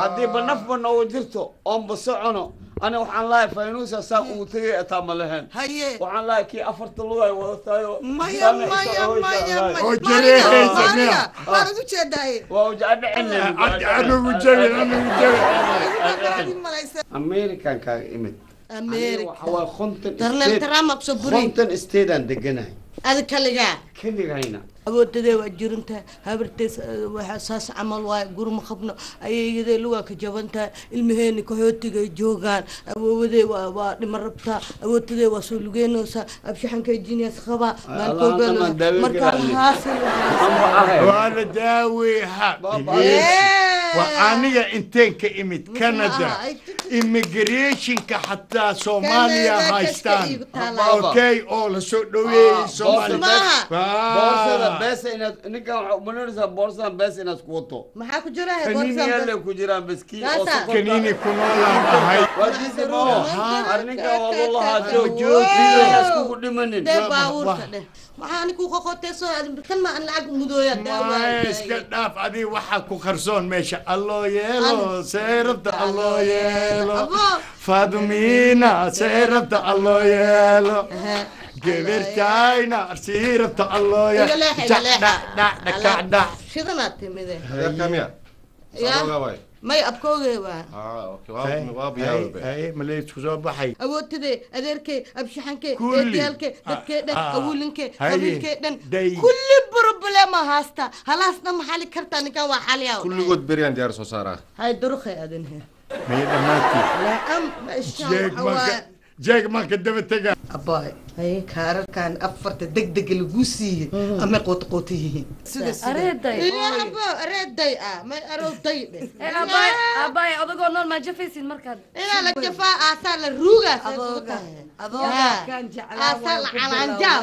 haddii ba nafba noogu jirto oonba socono ani waxaan lahay faynuusa saa ugu tegay ataa ma lahayn. Waxaan lahay kii afarta anugu jabi anugu jabi american kaaga imid. Konton state- Trump aa ku soo buray. konton statean deganahay adi kaligaa keligayna awoodadee waa jirintahay habartees waa saas camal waay gurma qabno. Ayayadee lugaa ka jabantahay ilmaheeni kahootigay joogaan. Awoowadee waa waa dhima rabtaa awoodadee waa soo lugeynaysaa abshaxankay jinias qabaa Allaha daaweyn markaa kara. haasil waa la daaweeha waa aniga inteen ka imid? Canada immigrationka xataa soomaaliya haystaan. okay oo la soo umalinaysaa boorsadan beesa inaad ku jiraan baskii oo Gaasa. sokorta- kaniini ku ahay iska dhaaf adiga waxaa qarsoon meesha alloo yeelo seerabta alloo yeelo faadumina seerabta alloo yeelo gabartayna siirabta alloo iga leexa iga yeelo may abkoogee waa. Maleysku soo baxay? Awoodtadee adeerkee abshaxankee Kulli. eediyaalkee dadkee dhan Ah, ah. awulinkee qabiilkee dhan kulli problema haasta. Halaas dhan maxali kartaa ninkan waa xaliyaa kulligood beriyaan diyaar soo saaraa. Hay durukhay adin he may dhammaantii laam jeeg marka daba tega. Abaay haye kaararkan afarta degdega lagu siiyey ama qootqoota yihiin. Areeday. ah may arowday abaay abaay odagoo nool maa jafaysid markaad. Inaa la jafaa aasaa la ruugaa jeclaa aasaa la calaanjaa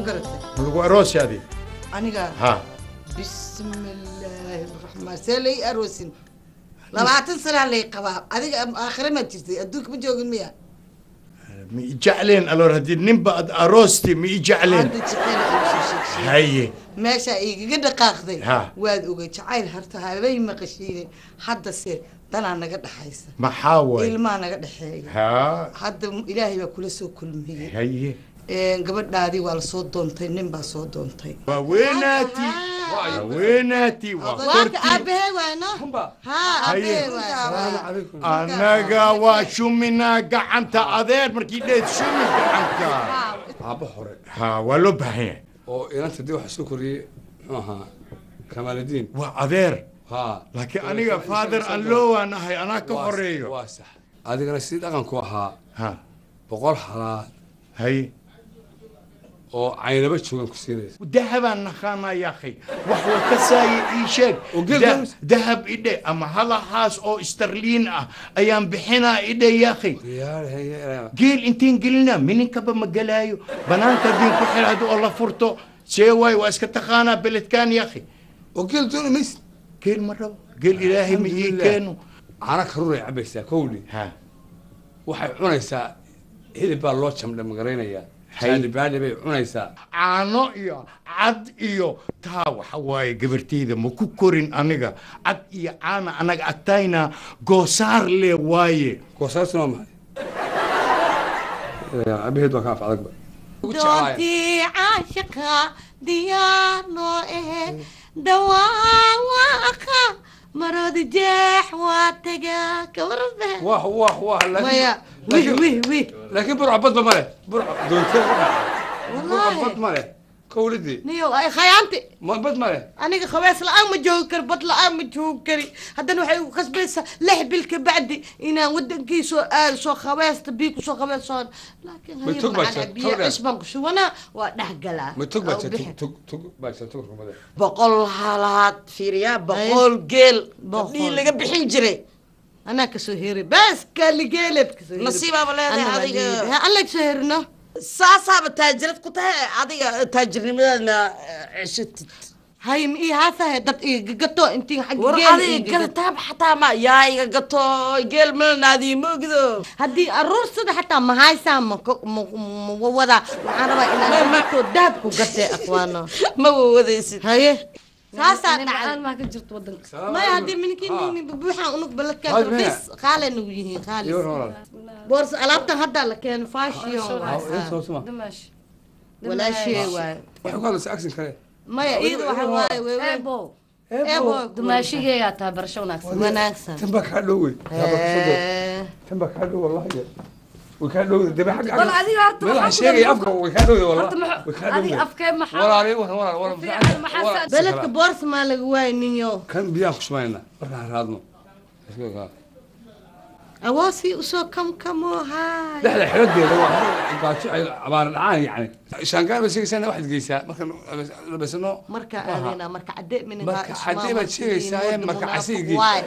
ma garatay lagu aroosi adi aniga ha. Bismillaahi raxmaan see lay aroosin labaatan sanaa lay qabaa. Adiga aakhire maad jirtay. Adduunka ma joogin miya? Ma i jecleen aloor haddii ninba ad aroosti ma i jecleen hadda jacayl aan soo sheegshay haye meesha igaga dhaqaaqday. Ha. waad ogay jacayl harta habay maqashiine haddase danaa naga dhexaysa maxaa waay? Ilmaa naga dhexeeya. Ha. Hadda ilaahay baa kula soo kulmiyey. Haye gabadhaadii waa la soo doontay nin baa soo doontay. Annaga waa shuminaa gacanta adeer markii dheed shumi gacanta. Aabba hore. Ha waa loo baahan yahay. Oo inanta dib waxa soo koriyey muxuu ahaa kamaaludiin waa adeer. Ha laakiin aniga father an lowaan ahay anaa ka horeeyo. adigana sidii dhaqanku ahaa ha boqol halaad haye oo caynaba joogan ku siinaysa. Dahabaan naqaanaa yaakhay wax wa ka saaye ii sheeg. Dahab idhe ama halahaas oo starliin ah ayaan bixinaa idhe yaakhay geel intiin gelinaa mininkaba ma gelaayo banaanka diin ku xidhaado oo la furto. See waay waa iska taqaanaa beledkaan yaakhay oo geel dooni maysid. Geel ma rabo. Geel ilaahay ma ii keeno caana karuuray cabaysaa kowli. Waxay cunaysaa hilib baa loo jamdha Hay. Baadhi bay cunaysaa caano iyo cad iyo taa waxa waaye gabartayda ma ku korin aniga. Cad iyo caana anaga agtayna goosaar le waaye. Goosaartuna waa maxay abaheed waa ka af adagba doontii caashaqa diyaar noo ahe dhawaawaqa مراد جاح والتقى كبر واه واه واه لكن ويا وي وي ويه لكن بروح بطل مرض بروح والله. بطل مرض wallaahi bad male kowlidii niyo ay khayaanti. Ma bad male aniga khabees la'aan ma joogi kari bad la'aan ma joogi kari. Haddana waxay igu khasbaysaa lix bil ka bacdi inaan wadankii soo aado soo khabeesta bii ku soo khabeesoon laakiin Ma tog baa jirta, biyo tog dheer. cisbaan ku shubanaa waa dhex galaa ma tog baa Waa u jirta bixi. tog tog baa jirta tog rumade boqol halaad fiiriyaa boqol geel. gabdhihii laga bixin jiray. Anaa ka soo heray bas kaaligeeled ka soo. Nasiibaaba leedahay adiga. alla ka soo herino saasaaba taajirad ku tahay adiga taajirnimadana ceshatid hay ma ii haasahe dad iga gato? Intii gataab xataa ma yaa iga gato? Geel melanaadii ma ogdo haddii aruursada xataa ma haysaa ma ko- ma- ma wawadaa waxaan rabaa gato dahab ku gatee aqwaano ma wawadaysid haye saasaa dhacdaymaya minbuuxaan unug baladkaas qaale nagu yihiin qaalis boors alaabtan haddaa la keeno fashiwalaashee waayo maya iyada waxa waaye weebo dumaashigeegaa tahay barasho wanaagsan wanaagsan tanba kaa dhow wey tanba kaa dhow wallahi وكان دو دبي حق والله عادي لا شيء افك وكان دو والله. وكان دو افك ما حد ولا عليه ولا ولا ولا بلدك بورس ما لقواي نيو كان بيا خشمينا هادنا أواسي وسو كم كم هاي. لا لا حلو دي لو عبارة العاني يعني. شان كان بس سنة واحد قيسا مركا بس إنه مركا أنا مركا عدي من مركا عدي بس قيسا مركا عسي قيسا